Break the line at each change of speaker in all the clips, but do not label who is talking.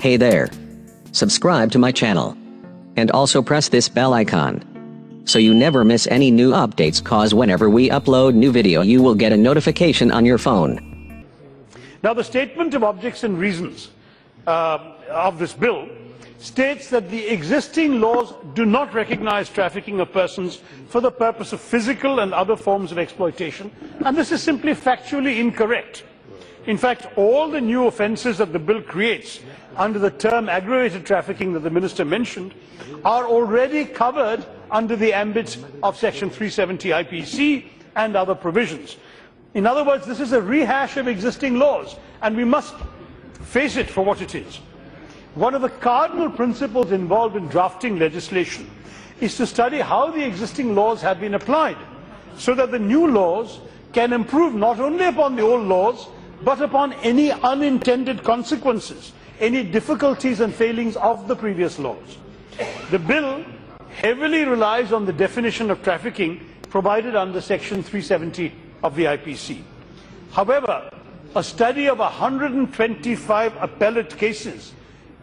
Hey there. Subscribe to my channel. And also press this bell icon. So you never miss any new updates cause whenever we upload new video you will get a notification on your phone.
Now, the statement of objects and reasons uh, of this bill states that the existing laws do not recognize trafficking of persons for the purpose of physical and other forms of exploitation, and this is simply factually incorrect. In fact, all the new offences that the bill creates under the term aggravated trafficking that the minister mentioned are already covered under the ambit of section 370 IPC and other provisions. In other words, this is a rehash of existing laws, and we must face it for what it is. One of the cardinal principles involved in drafting legislation is to study how the existing laws have been applied, so that the new laws can improve not only upon the old laws, but upon any unintended consequences, any difficulties and failings of the previous laws. The bill heavily relies on the definition of trafficking provided under section 370 of the IPC. However, a study of 125 appellate cases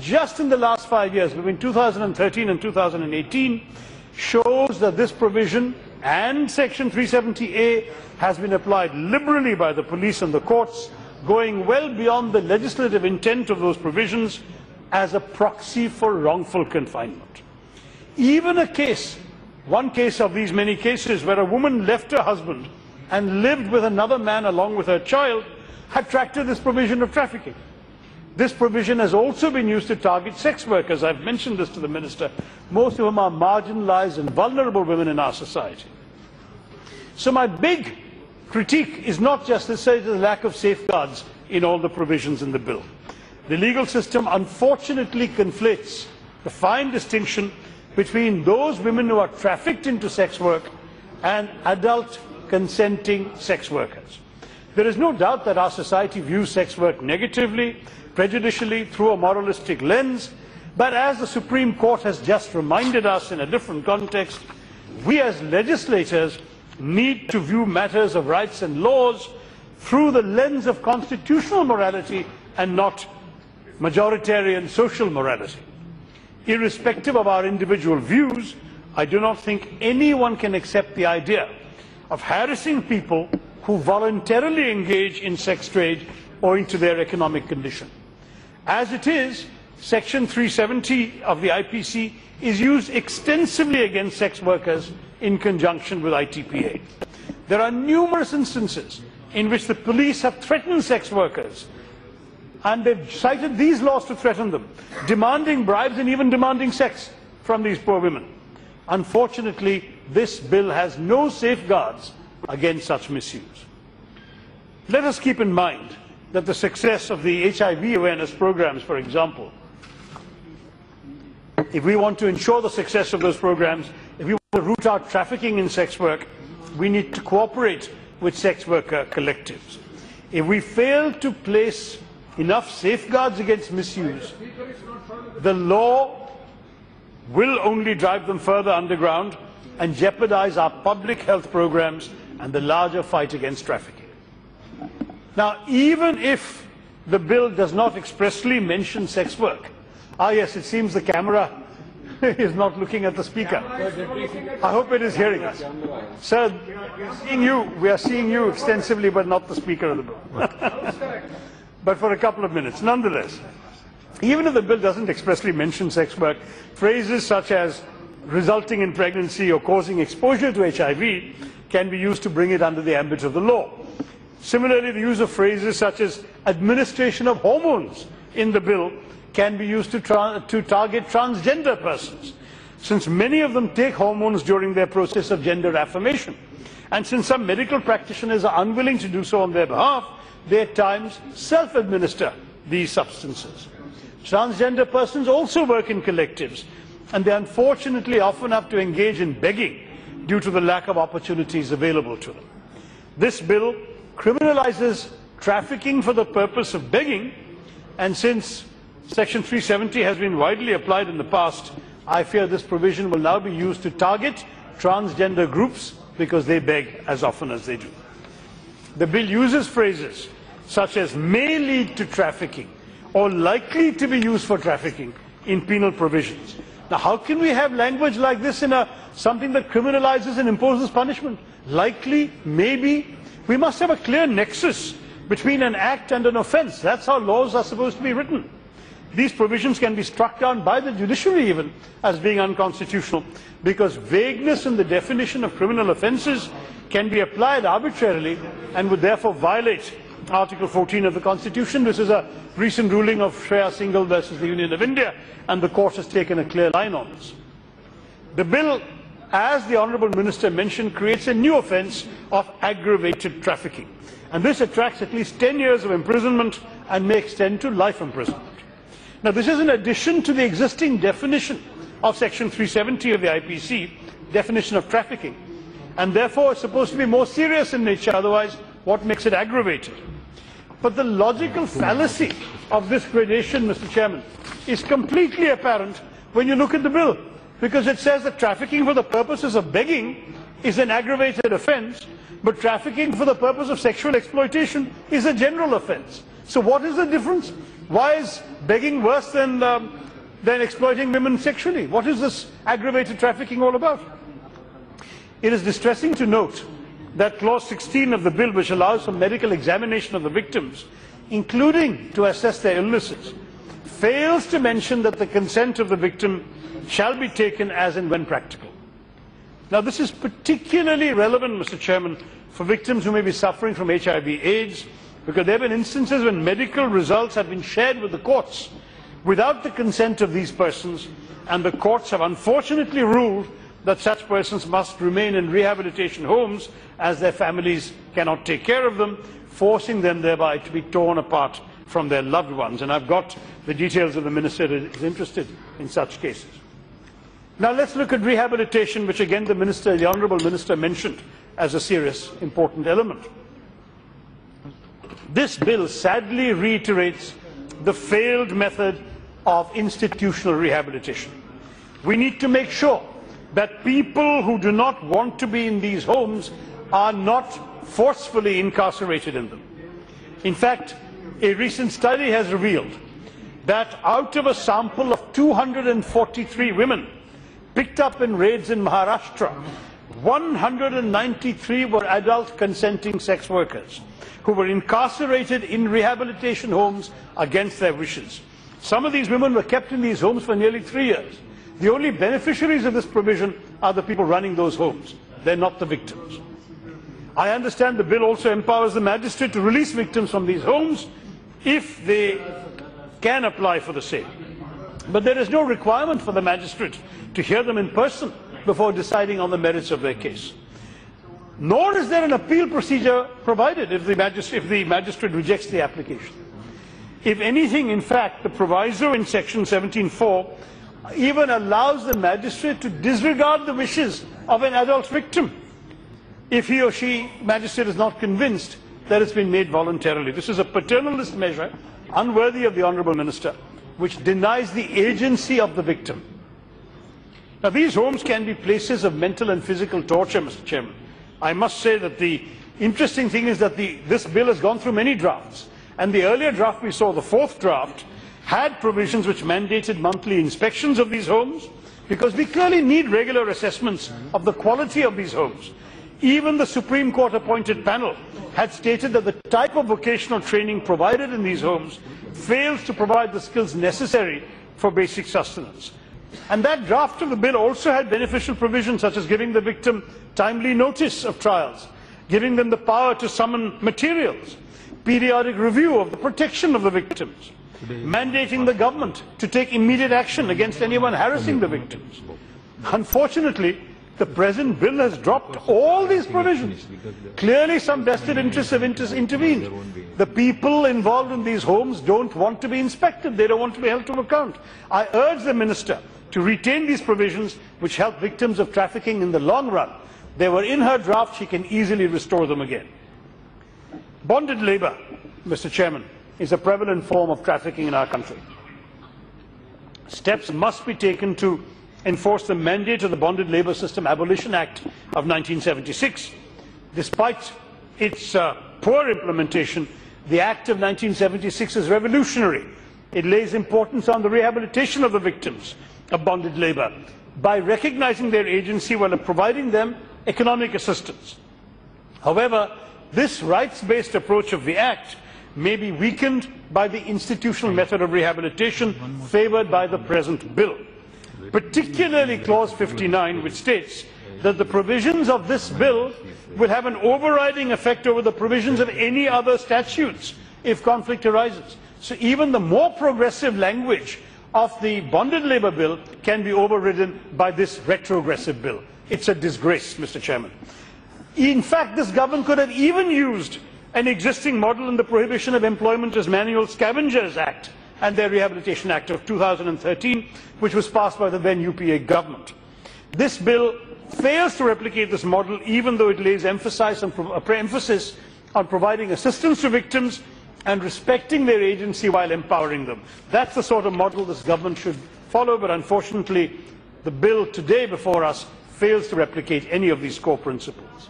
just in the last five years, between 2013 and 2018, shows that this provision and section 370A has been applied liberally by the police and the courts, going well beyond the legislative intent of those provisions as a proxy for wrongful confinement. Even a case, one case of these many cases, where a woman left her husband and lived with another man along with her child, attracted this provision of trafficking. This provision has also been used to target sex workers. I've mentioned this to the Minister, most of whom are marginalized and vulnerable women in our society. So my big critique is not just say the lack of safeguards in all the provisions in the bill. The legal system unfortunately conflates the fine distinction between those women who are trafficked into sex work and adult consenting sex workers. There is no doubt that our society views sex work negatively prejudicially through a moralistic lens. But as the Supreme Court has just reminded us in a different context, we as legislators need to view matters of rights and laws through the lens of constitutional morality and not majoritarian social morality. Irrespective of our individual views, I do not think anyone can accept the idea of harassing people who voluntarily engage in sex trade owing to their economic condition. As it is, Section 370 of the IPC is used extensively against sex workers in conjunction with ITPA. There are numerous instances in which the police have threatened sex workers and they've cited these laws to threaten them, demanding bribes and even demanding sex from these poor women. Unfortunately, this bill has no safeguards against such misuse. Let us keep in mind that the success of the HIV awareness programs, for example, if we want to ensure the success of those programs, if we want to root out trafficking in sex work, we need to cooperate with sex worker collectives. If we fail to place enough safeguards against misuse, the law will only drive them further underground and jeopardize our public health programs and the larger fight against trafficking. Now, even if the bill does not expressly mention sex work, ah yes, it seems the camera is not looking at the speaker. I hope it is hearing us. Sir, we are seeing you, we are seeing you extensively, but not the speaker of the bill. but for a couple of minutes. Nonetheless, even if the bill doesn't expressly mention sex work, phrases such as resulting in pregnancy or causing exposure to HIV can be used to bring it under the ambit of the law. Similarly, the use of phrases such as administration of hormones in the bill can be used to, to, target transgender persons, since many of them take hormones during their process of gender affirmation. And since some medical practitioners are unwilling to do so on their behalf, they at times self-administer these substances. Transgender persons also work in collectives, and they unfortunately often have to engage in begging due to the lack of opportunities available to them. This bill criminalizes trafficking for the purpose of begging, and since Section 370 has been widely applied in the past, I fear this provision will now be used to target transgender groups because they beg as often as they do. The bill uses phrases such as may lead to trafficking or likely to be used for trafficking in penal provisions. Now, how can we have language like this in a, something that criminalizes and imposes punishment? Likely, maybe. We must have a clear nexus between an act and an offence. That's how laws are supposed to be written. These provisions can be struck down by the judiciary even as being unconstitutional because vagueness in the definition of criminal offences can be applied arbitrarily and would therefore violate Article 14 of the Constitution. This is a recent ruling of Shreya Singhal versus the Union of India, and the court has taken a clear line on this. The bill, as the Honourable Minister mentioned, creates a new offence of aggravated trafficking. And this attracts at least 10 years of imprisonment and may extend to life imprisonment. Now, this is in addition to the existing definition of Section 370 of the IPC, definition of trafficking, and therefore it's supposed to be more serious in nature, otherwise, what makes it aggravated? But the logical fallacy of this gradation, Mr. Chairman, is completely apparent when you look at the bill, because it says that trafficking for the purposes of begging is an aggravated offence, but trafficking for the purpose of sexual exploitation is a general offence. So what is the difference? Why is begging worse than, um, than exploiting women sexually? What is this aggravated trafficking all about? It is distressing to note that clause 16 of the bill, which allows for medical examination of the victims, including to assess their illnesses, fails to mention that the consent of the victim shall be taken as and when practical. Now, this is particularly relevant, Mr. Chairman, for victims who may be suffering from HIV AIDS, because there have been instances when medical results have been shared with the courts without the consent of these persons, and the courts have unfortunately ruled that such persons must remain in rehabilitation homes as their families cannot take care of them, forcing them thereby to be torn apart from their loved ones. And I've got the details of the minister who is interested in such cases. Now let's look at rehabilitation, which again the minister, the honourable minister mentioned as a serious, important element. This bill sadly reiterates the failed method of institutional rehabilitation. We need to make sure that people who do not want to be in these homes are not forcefully incarcerated in them. In fact, a recent study has revealed that out of a sample of 243 women picked up in raids in Maharashtra, 193 were adult consenting sex workers who were incarcerated in rehabilitation homes against their wishes. Some of these women were kept in these homes for nearly three years. The only beneficiaries of this provision are the people running those homes. They're not the victims. I understand the bill also empowers the magistrate to release victims from these homes if they can apply for the same. But there is no requirement for the magistrate to hear them in person before deciding on the merits of their case. Nor is there an appeal procedure provided if the, magistrate, if the magistrate rejects the application. If anything, in fact, the proviso in section 17.4 even allows the magistrate to disregard the wishes of an adult victim if he or she, magistrate, is not convinced that it's been made voluntarily. This is a paternalist measure unworthy of the Honourable Minister, which denies the agency of the victim. Now, these homes can be places of mental and physical torture, Mr. Chairman. I must say that the interesting thing is that the, this bill has gone through many drafts. And the earlier draft we saw, the fourth draft, had provisions which mandated monthly inspections of these homes, because we clearly need regular assessments of the quality of these homes. Even the Supreme Court appointed panel had stated that the type of vocational training provided in these homes fails to provide the skills necessary for basic sustenance. And that draft of the bill also had beneficial provisions such as giving the victim timely notice of trials, giving them the power to summon materials, periodic review of the protection of the victims, mandating the government to take immediate action against anyone harassing the victims. Unfortunately, the present bill has dropped all these provisions. Clearly some vested interests have inter intervened. The people involved in these homes don't want to be inspected. They don't want to be held to account. I urge the Minister to retain these provisions which help victims of trafficking in the long run. They were in her draft, she can easily restore them again. Bonded labour, Mr Chairman, is a prevalent form of trafficking in our country. Steps must be taken to enforce the mandate of the Bonded Labour System Abolition Act of 1976. Despite its uh, poor implementation, the Act of 1976 is revolutionary It lays importance on the rehabilitation of the victims of bonded labour by recognising their agency while providing them economic assistance. However, this rights-based approach of the Act may be weakened by the institutional method of rehabilitation favoured by the present bill, particularly clause 59 which states that the provisions of this bill will have an overriding effect over the provisions of any other statutes if conflict arises. So even the more progressive language of the bonded labour bill can be overridden by this retrogressive bill. It's a disgrace, Mr. Chairman. In fact, this government could have even used an existing model in the Prohibition of Employment as Manual Scavengers Act and their Rehabilitation Act of 2013, which was passed by the then UPA government. This bill fails to replicate this model, even though it lays emphasis on, uh, emphasis on providing assistance to victims and respecting their agency while empowering them. That's the sort of model this government should follow, but unfortunately, the bill today before us fails to replicate any of these core principles.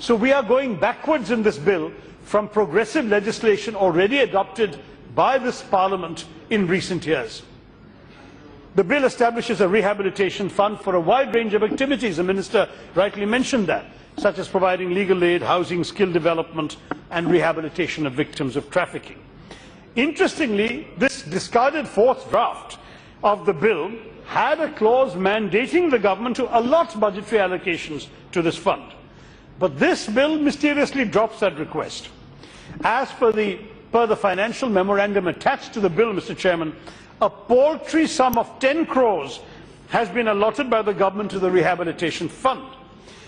So we are going backwards in this bill from progressive legislation already adopted by this Parliament in recent years. The bill establishes a rehabilitation fund for a wide range of activities. The Minister rightly mentioned that, such as providing legal aid, housing, skill development and rehabilitation of victims of trafficking. Interestingly, this discarded fourth draft of the bill had a clause mandating the government to allot budgetary allocations to this fund. But this bill mysteriously drops that request. As per the, per the financial memorandum attached to the bill, Mr. Chairman, a paltry sum of 10 crores has been allotted by the government to the rehabilitation fund.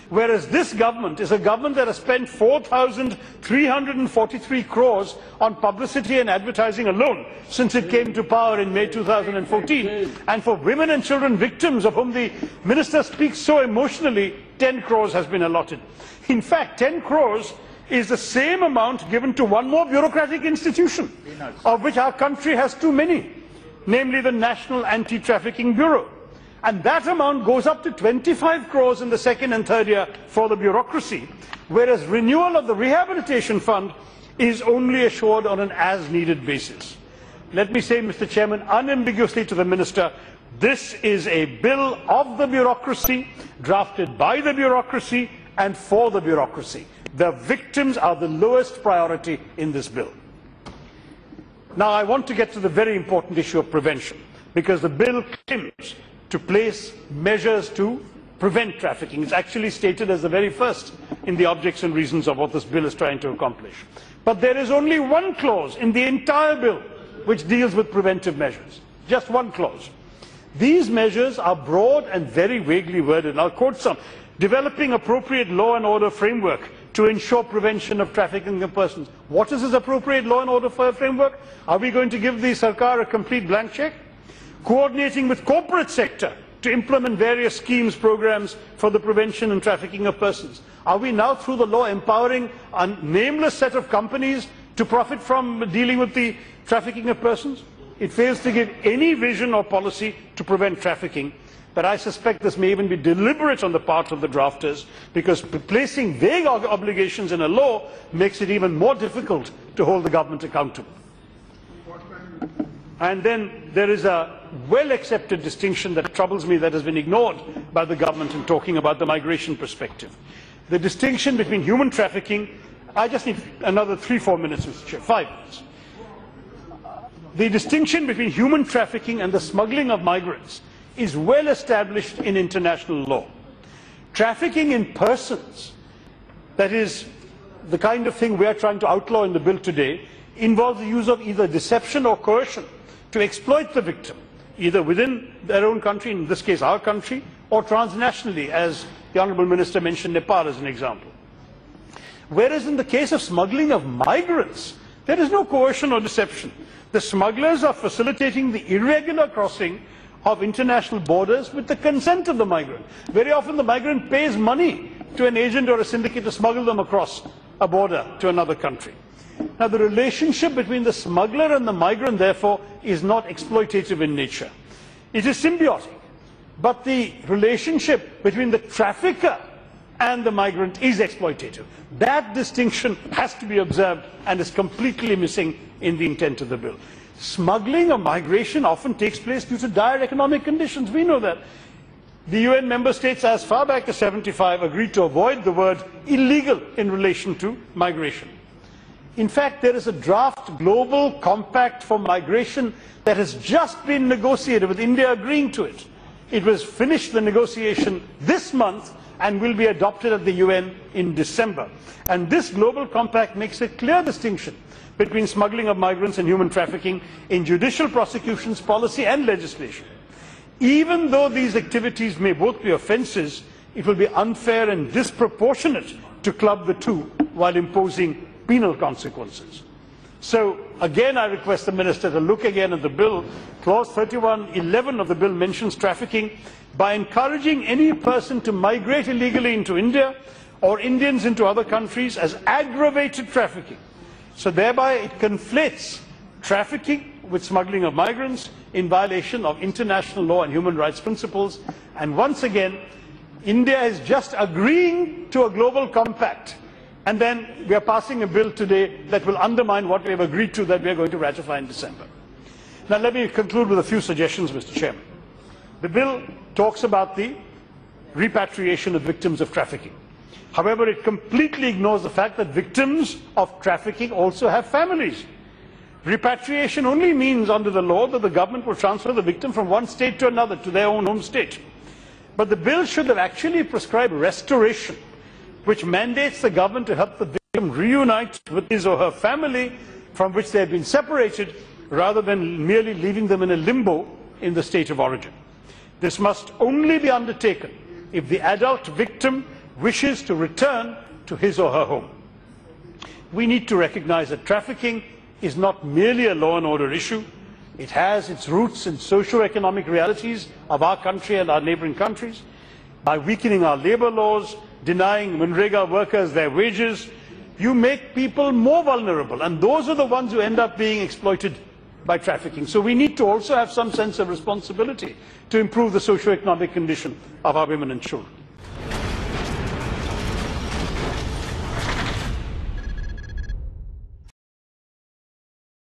Whereas this government is a government that has spent 4,343 crores on publicity and advertising alone since it came to power in May 2014. And for women and children victims of whom the minister speaks so emotionally, 10 crores has been allotted. In fact, 10 crores is the same amount given to one more bureaucratic institution, of which our country has too many namely the National Anti-Trafficking Bureau. And that amount goes up to 25 crores in the second and third year for the bureaucracy, whereas renewal of the rehabilitation fund is only assured on an as-needed basis. Let me say, Mr. Chairman, unambiguously to the Minister, this is a bill of the bureaucracy, drafted by the bureaucracy and for the bureaucracy. The victims are the lowest priority in this bill. Now, I want to get to the very important issue of prevention, because the bill claims to place measures to prevent trafficking. It's actually stated as the very first in the objects and reasons of what this bill is trying to accomplish. But there is only one clause in the entire bill which deals with preventive measures. Just one clause. These measures are broad and very vaguely worded. I'll quote some. Developing appropriate law and order framework to ensure prevention of trafficking of persons. What is this appropriate law and order framework? Are we going to give the Sarkar a complete blank check? Coordinating with the corporate sector to implement various schemes, programs for the prevention and trafficking of persons. Are we now, through the law, empowering a nameless set of companies to profit from dealing with the trafficking of persons? It fails to give any vision or policy to prevent trafficking but I suspect this may even be deliberate on the part of the drafters because placing vague obligations in a law makes it even more difficult to hold the government accountable. And then there is a well accepted distinction that troubles me that has been ignored by the government in talking about the migration perspective. The distinction between human trafficking, I just need another three, four minutes, Mr. Chair, five minutes. The distinction between human trafficking and the smuggling of migrants is well established in international law. Trafficking in persons, that is the kind of thing we are trying to outlaw in the bill today, involves the use of either deception or coercion to exploit the victim, either within their own country, in this case our country, or transnationally, as the Honourable Minister mentioned Nepal as an example. Whereas in the case of smuggling of migrants, there is no coercion or deception. The smugglers are facilitating the irregular crossing of international borders with the consent of the migrant. Very often the migrant pays money to an agent or a syndicate to smuggle them across a border to another country. Now the relationship between the smuggler and the migrant therefore is not exploitative in nature. It is symbiotic. But the relationship between the trafficker and the migrant is exploitative. That distinction has to be observed and is completely missing in the intent of the bill. Smuggling or migration often takes place due to dire economic conditions. We know that. The UN member states, as far back as 75, agreed to avoid the word illegal in relation to migration. In fact, there is a draft global compact for migration that has just been negotiated with India agreeing to it. It was finished the negotiation this month and will be adopted at the UN in December. And this global compact makes a clear distinction between smuggling of migrants and human trafficking in judicial prosecutions, policy and legislation. Even though these activities may both be offences, it will be unfair and disproportionate to club the two while imposing penal consequences. So again, I request the Minister to look again at the bill. Clause 31.11 of the bill mentions trafficking by encouraging any person to migrate illegally into India or Indians into other countries as aggravated trafficking. So thereby it conflates trafficking with smuggling of migrants in violation of international law and human rights principles. And once again, India is just agreeing to a global compact and then we are passing a bill today that will undermine what we have agreed to that we are going to ratify in December. Now let me conclude with a few suggestions, Mr. Chairman. The bill talks about the repatriation of victims of trafficking. However, it completely ignores the fact that victims of trafficking also have families. Repatriation only means under the law that the government will transfer the victim from one state to another, to their own home state. But the bill should have actually prescribed restoration which mandates the government to help the victim reunite with his or her family from which they have been separated rather than merely leaving them in a limbo in the state of origin. This must only be undertaken if the adult victim wishes to return to his or her home. We need to recognize that trafficking is not merely a law and order issue. It has its roots in socio-economic realities of our country and our neighboring countries. By weakening our labor laws, denying Manrega workers their wages, you make people more vulnerable. And those are the ones who end up being exploited by trafficking. So we need to also have some sense of responsibility to improve the socio-economic condition of our women and children.